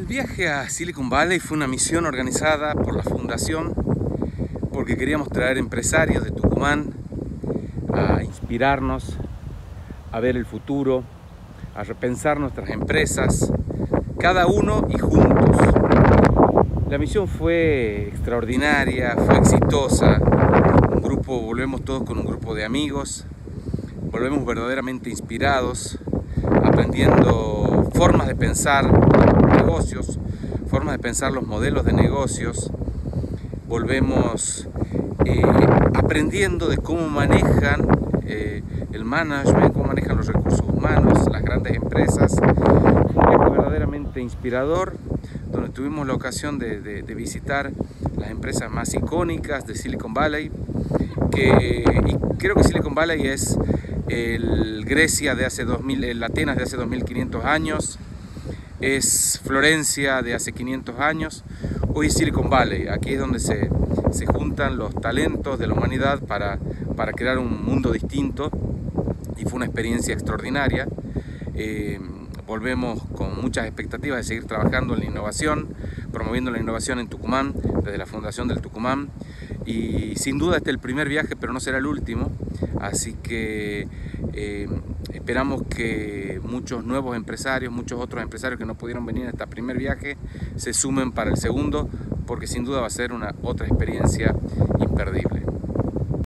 El viaje a Silicon Valley fue una misión organizada por la fundación porque queríamos traer empresarios de Tucumán a inspirarnos, a ver el futuro, a repensar nuestras empresas, cada uno y juntos. La misión fue extraordinaria, fue exitosa. Un grupo, volvemos todos con un grupo de amigos, volvemos verdaderamente inspirados, aprendiendo formas de pensar negocios, formas de pensar los modelos de negocios, volvemos eh, aprendiendo de cómo manejan eh, el management, cómo manejan los recursos humanos, las grandes empresas. Es verdaderamente inspirador, donde tuvimos la ocasión de, visitar las empresas más icónicas de Silicon Valley, que, y creo que Silicon Valley es el Grecia de hace 2000, el Atenas de hace 2500 años, es Florencia de hace 500 años, hoy Silicon Valley, aquí es donde se, se juntan los talentos de la humanidad para, para, crear un mundo distinto y fue una experiencia extraordinaria. Eh, volvemos con muchas expectativas de seguir trabajando en la innovación, promoviendo la innovación en Tucumán, desde la Fundación del Tucumán. Y sin duda este es el primer viaje, pero no será el último. Así que eh, esperamos que muchos nuevos empresarios, muchos otros empresarios que no pudieron venir a este primer viaje, se sumen para el segundo, porque sin duda va a ser una otra experiencia imperdible.